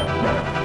Yeah.